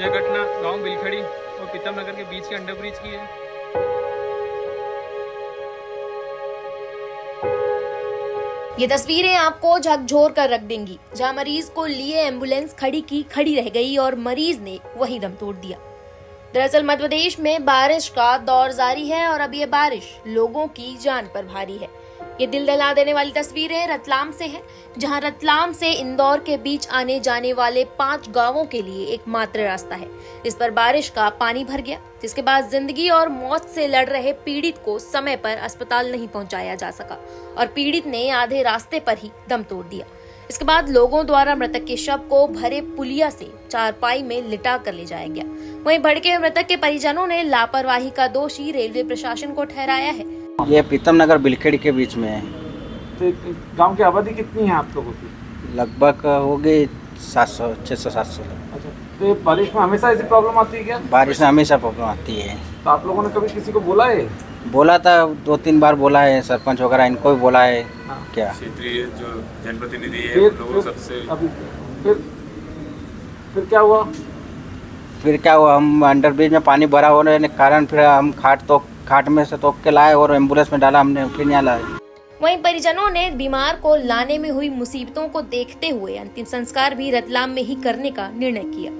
यह घटना गाँव बिलखड़ी और पीतम नगर के बीच के अंडरब्रिज की है। ये तस्वीरें आपको झकझोर कर रख देंगी, जहाँ मरीज़ को लिए एंबुलेंस खड़ी की खड़ी रह गई और मरीज़ ने वही दम तोड़ दिया। दरअसल मध्य प्रदेश में बारिश का दौर जारी है और अब ये बारिश लोगों की जान पर भारी है। ये दिल दहला देने वाली तस्वीरें रतलाम से हैं, जहाँ रतलाम से इंदौर के बीच आने जाने वाले पाँच गाँवों के लिए एकमात्र रास्ता है। इस पर बारिश का पानी भर गया जिसके बाद ज़िंदगी और मौत से लड़ रहे पीड़ित को समय पर अस्पताल नहीं पहुँचाया जा सका और पीड़ित ने आधे रास्ते पर ही दम तोड़ दिया। इसके बाद लोगों द्वारा मृतक के शव को भरे पुलिया से चारपाई में लिटा कर ले जाया गया। वहीं भड़के हुए मृतक के परिजनों ने लापरवाही का दोषी रेलवे प्रशासन को ठहराया है। ये प्रीतम नगर बिलखेड़ी के बीच में है। तो गाँव की आबादी कितनी है आप लोगों की? लगभग हो गई सात सौ छः सौ सात सौ। अच्छा तो बारिश में हमेशा ऐसी प्रॉब्लम आती है क्या? बारिश में हमेशा प्रॉब्लम आती है। तो आप लोगों ने कभी किसी को बोला है? बोला था दो तीन बार बोला है सरपंच वगैरह इनको भी बोला है। हाँ। क्या? क्षेत्रीय जो जनप्रतिनिधि है फिर फिर सबसे फिर फिर क्या हुआ? फिर क्या हुआ? हम अंडरब्रिज में पानी भरा होने के कारण फिर हम खाट तो खाट में से तो के लाए और एंबुलेंस में डाला हमने फिर यहाँ लाए। वहीं परिजनों ने बीमार को लाने में हुई मुसीबतों को देखते हुए अंतिम संस्कार भी रतलाम में ही करने का निर्णय किया।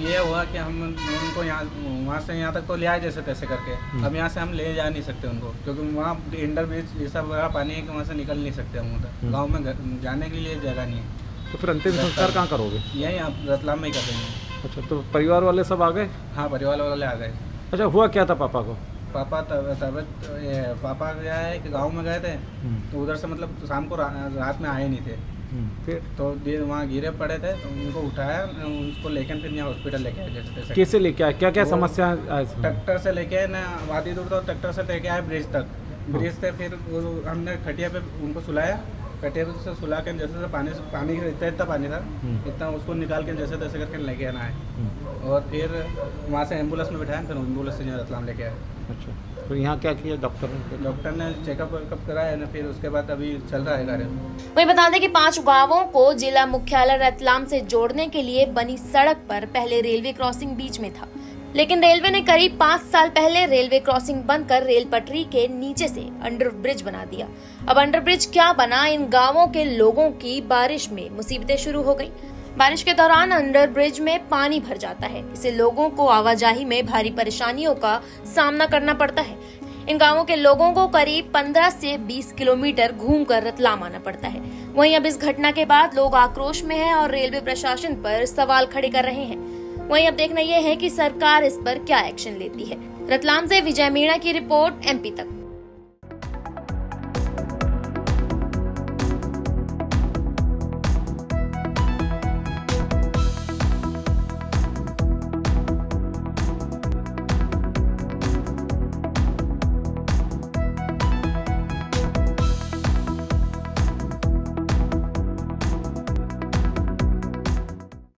ये हुआ कि हम उनको यहाँ वहाँ से यहाँ तक तो ले आए जैसे तैसे करके। अब यहाँ से हम ले जा नहीं सकते उनको क्योंकि वहाँ इंडर ब्रिज ये सब बड़ा पानी है कि वहाँ से निकल नहीं सकते हम उधर। गाँव में घर- जाने के लिए जगह नहीं है। तो फिर अंतिम संस्कार कहाँ करोगे? यही आप रतलाम में ही कर देंगे। अच्छा तो परिवार वाले सब आ गए? हाँ परिवार वाले आ गए। अच्छा हुआ क्या था पापा को? पापा तब तबियत पापा क्या है कि गाँव में गए थे। तो उधर से मतलब शाम को रात में आए नहीं थे। फिर तो वहाँ गिरे पड़े थे तो उनको उठाया उसको लेकर फिर यहाँ हॉस्पिटल लेके आए जैसे कैसे लेके आए? क्या क्या समस्या ट्रैक्टर से लेके आए ना वादी दूर तो ट्रैक्टर से लेके आए ब्रिज तक। ब्रिज से फिर हमने खटिया पे उनको सुलाया। खटिया पे से सुला के जैसे जैसे पानी पानी इतना इतना पानी था इतना उसको निकाल के जैसे तैसे करके लेके आना है। और फिर वहाँ से एंबुलेंस में बिठाया फिर एंबुलेंस से रतलाम लेके आए। अच्छा। तो यहाँ क्या किया डॉक्टर ने? डॉक्टर ने चेकअप वेकअप कराया ना फिर उसके बाद अभी चल रहा है कार्य। वहीं बता दें कि पाँच गाँवों को जिला मुख्यालय रतलाम से जोड़ने के लिए बनी सड़क पर पहले रेलवे क्रॉसिंग बीच में था। लेकिन रेलवे ने करीब पाँच साल पहले रेलवे क्रॉसिंग बंद कर रेल पटरी के नीचे से अंडर ब्रिज बना दिया। अब अंडर ब्रिज क्या बना इन गाँवों के लोगों की बारिश में मुसीबतें शुरू हो गई। बारिश के दौरान अंडर ब्रिज में पानी भर जाता है। इससे लोगों को आवाजाही में भारी परेशानियों का सामना करना पड़ता है। इन गाँवों के लोगों को करीब 15 से 20 किलोमीटर घूमकर रतलाम आना पड़ता है। वहीं अब इस घटना के बाद लोग आक्रोश में हैं और रेलवे प्रशासन पर सवाल खड़े कर रहे हैं। वहीं अब देखना यह है कि सरकार इस पर क्या एक्शन लेती है। रतलाम से विजय मीणा की रिपोर्ट, एमपी तक।